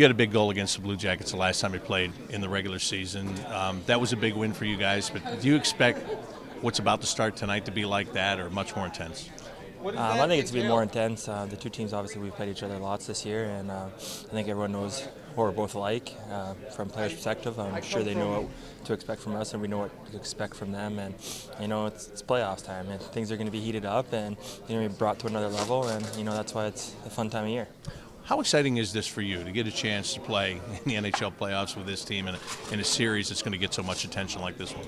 You had a big goal against the Blue Jackets the last time you played in the regular season. Um, that was a big win for you guys, but do you expect what's about to start tonight to be like that or much more intense? Um, I think it's going to be more intense. Uh, the two teams, obviously, we've played each other lots this year, and uh, I think everyone knows what we're both like uh, from players' perspective. I'm sure they know what to expect from us, and we know what to expect from them. And you know, it's, it's playoffs time, and things are going to be heated up, and you know, be brought to another level, and you know, that's why it's a fun time of year. How exciting is this for you to get a chance to play in the NHL playoffs with this team in a, in a series that's going to get so much attention like this one?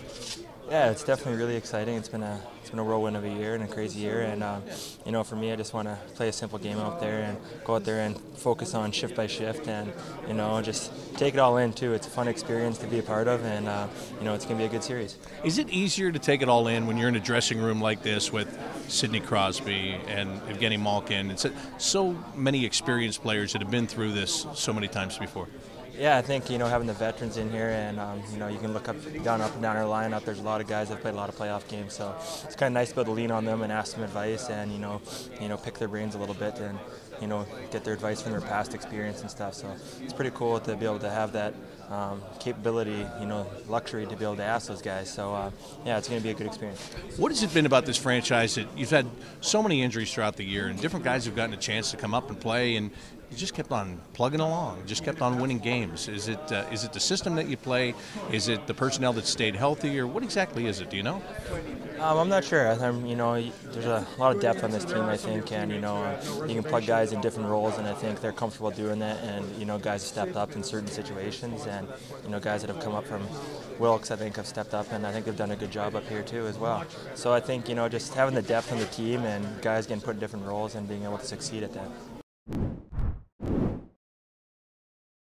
Yeah, it's definitely really exciting. It's been a it's been a whirlwind of a year and a crazy year, and uh, you know, for me, I just want to play a simple game out there and go out there and focus on shift by shift, and you know, just take it all in too. It's a fun experience to be a part of, and uh, you know, it's gonna be a good series. Is it easier to take it all in when you're in a dressing room like this with Sidney Crosby and Evgeny Malkin? It's so many experienced players that have been through this so many times before. Yeah, I think you know having the veterans in here, and um, you know you can look up, down, up and down our lineup. There's a lot of guys that have played a lot of playoff games, so it's kind of nice to be able to lean on them and ask them advice, and you know, you know, pick their brains a little bit, and you know, get their advice from their past experience and stuff. So it's pretty cool to be able to have that um, capability, you know, luxury to be able to ask those guys. So uh, yeah, it's going to be a good experience. What has it been about this franchise that you've had so many injuries throughout the year, and different guys have gotten a chance to come up and play, and you just kept on plugging along, just kept on winning games. Is it uh, is it the system that you play? Is it the personnel that stayed healthy, or what exactly is it? Do you know? Um, I'm not sure. I'm, you know, there's a lot of depth on this team, I think, and you know, uh, you can plug guys in different roles, and I think they're comfortable doing that. And you know, guys have stepped up in certain situations, and you know, guys that have come up from Wilkes, I think, have stepped up, and I think they've done a good job up here too as well. So I think you know, just having the depth on the team and guys getting put in different roles and being able to succeed at that.